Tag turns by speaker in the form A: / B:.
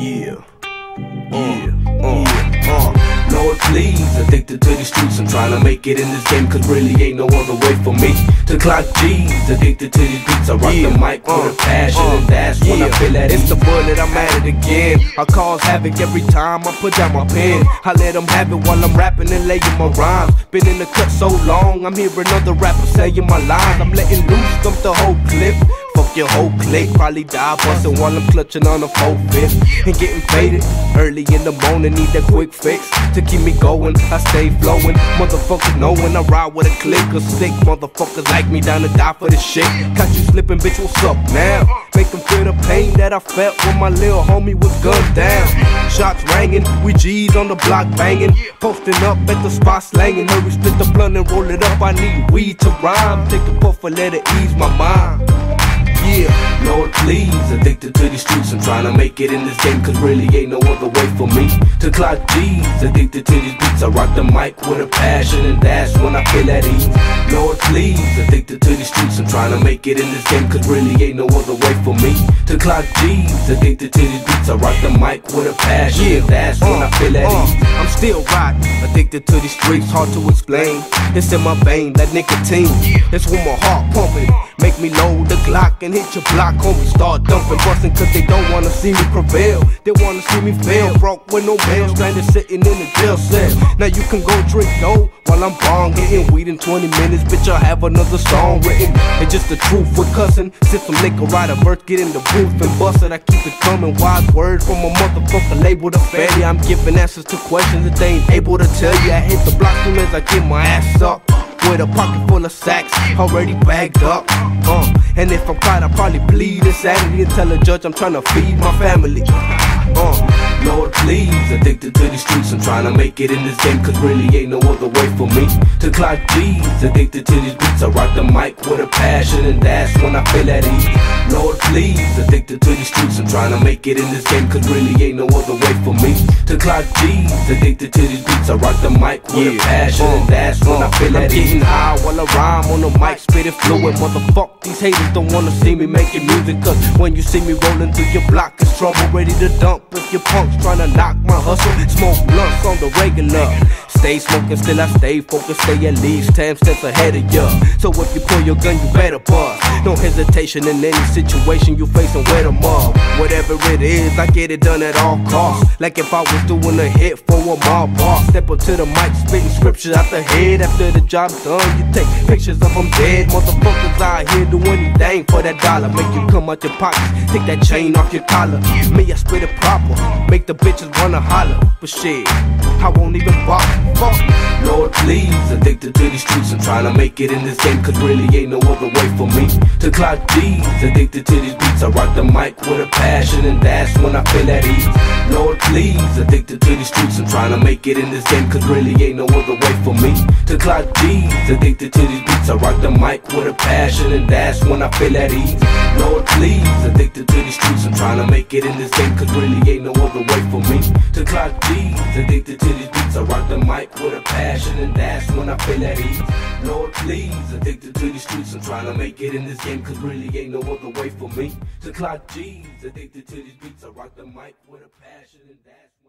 A: Yeah. Yeah. Uh, yeah. Uh. Lord, uh. please, addicted to these streets. I'm trying to make it in this game, cause really ain't no other way for me to clock G's. Addicted to these beats, I rock
B: yeah.
A: the mic with
B: uh,
A: a passion,
B: uh,
A: and that's yeah. when I feel that
B: it's the bullet. I'm at it again. I cause havoc every time I put down my pen. I let them have it while I'm rapping and laying my rhymes. Been in the cut so long, I'm hearing other rappers saying my lines. I'm letting loose, dump the whole clip. Fuck your whole clique, probably die busting while I'm clutching on a four fifth and getting faded. Early in the morning, need that quick fix to keep me going. I stay flowing, motherfuckers know when I ride with a click of sick motherfuckers like me down to die for this shit. Catch you slipping, bitch, what's up now? Make them feel the pain that I felt when my little homie was gunned down. Shots ringing, we G's on the block banging, posting up at the spot slanging. Hurry, split the blunt and roll it up. I need weed to rhyme. Take a puff and let it ease my mind. Yeah.
A: Lord, please, addicted to these streets. I'm trying to make it in this game, cause really ain't no other way for me to clock G's. Addicted to these beats, I rock the mic with a passion, and that's when I feel at ease. Lord, please, addicted to these streets. I'm trying to make it in this game, cause really ain't no other way for me to clock G's. Addicted to these beats, I rock the mic with a passion, and that's when I feel at
B: Uh,
A: ease.
B: I'm still riding, addicted to these streets, hard to explain. It's in my vein, that nicotine. It's when my heart pumping. Make me load the Glock and hit your block, homie. Start dumping, busting, cause they don't wanna see me prevail. They wanna see me fail, broke with no bail, stranded sitting in the jail cell. Now you can go drink though, while I'm bong, getting weed in 20 minutes. Bitch, I'll have another song written. It's just the truth with cussing. Sip some liquor, ride a verse, get in the booth and bust it. I keep it coming. Wise words from a motherfucker labeled a fatty. I'm giving answers to questions that they ain't able to tell you. I hit the block soon as I get my ass up. With a pocket full of sacks, already bagged up. Uh, and if I'm caught, I'll probably bleed insanity and tell a judge I'm trying to feed my family. Uh,
A: Lord, please, addicted to these streets. I'm trying to make it in this game, cause really ain't no other way for me to clock G's. Addicted to these beats, I rock the mic with a passion, and that's when I feel at ease. Lord, please, addicted to these streets. I'm trying to make it in this game, cause really ain't no other way for me to clock G's. Addicted to these beats, I rock the mic with a
B: Yeah.
A: passion, and that's when I feel
B: I'm
A: at ease.
B: getting high while I rhyme on the mic, spitting fluid. Motherfuck, these haters don't wanna see me making music. Cause when you see me rolling through your block, it's trouble, ready to dump. If your punks tryna knock my hustle, smoke blunts on the regular. Stay smoking, still I stay focused, stay at least 10 steps ahead of ya. So if you pull your gun, you better bust. No hesitation in any situation you facing, wear them up. Whatever it is, I get it done at all costs. Like if I was doing a hit for a mob boss. Step up to the mic, spitting scriptures out the head. After the job's done, you take pictures of them dead. Motherfuckers out here do anything for that dollar. Make you come out your pockets, take that chain off your collar. Me, I spit it proper, make the bitches wanna holler. But shit, I won't even bother. Fuck.
A: Lord, please, addicted to these streets. I'm trying to make it in this game, cause really ain't no other way for me to clock G's. Addicted to these beats, I rock the mic with a passion, and that's when I feel at ease. Lord, please, addicted to these streets. I'm trying to make it in this game, cause really ain't no other way for me to clock G's. Addicted to these beats, I rock the mic with a passion, and that's when I feel at ease. Lord, please, addicted to these streets. I'm trying to make it in this game, cause really ain't no other way for me to clock G's. Addicted to these beats, With a passion, and that's when I feel at ease. Lord, please, addicted to these streets. I'm trying to make it in this game, cause really ain't no other way for me to clock G's. Addicted to these beats, I rock the mic with a passion, and that's